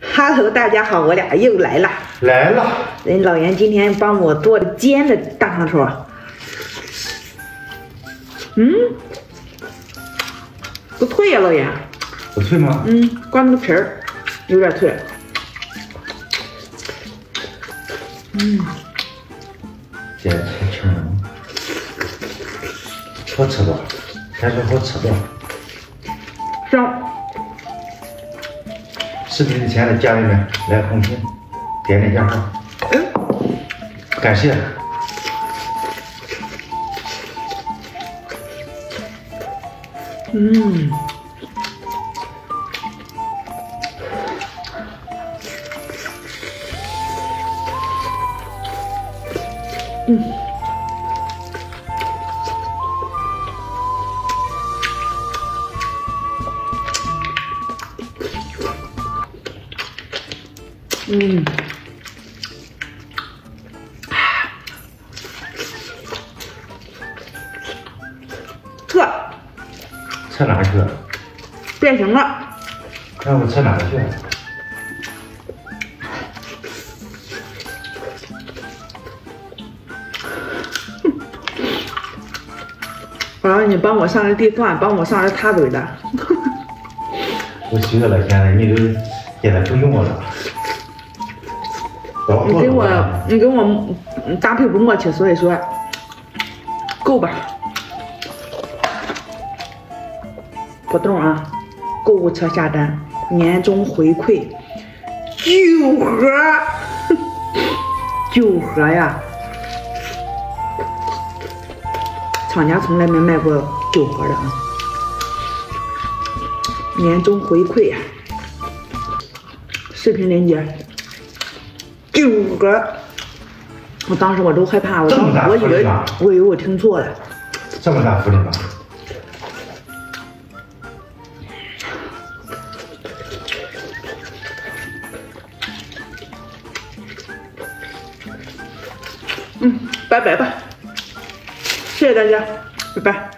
哈喽，大家好，我俩又来了。来了，人老严今天帮我做的煎的大肠头，嗯，不脆呀、老严。不脆吗？嗯，光那个皮儿有点脆。嗯姐太轻了，好吃不？还说好吃不？香。视频的前的家人们来红心，点点加号，嗯，感谢。嗯，嗯，撤，撤哪去了？变形了。那我撤哪去了？我让你帮我上的地段，帮我上来擦嘴的。我许可了，现在你都现在不用我了。老你给我，你给我嗯搭配不默契，所以说够吧？不动啊！购物车下单，年终回馈九盒，九盒呀！厂家从来没卖过九盒的啊！年终回馈呀！视频链接。九个，我当时我都害怕，我我以为我以为我听错了，这么大福利吗？嗯，拜拜吧，谢谢大家，拜拜。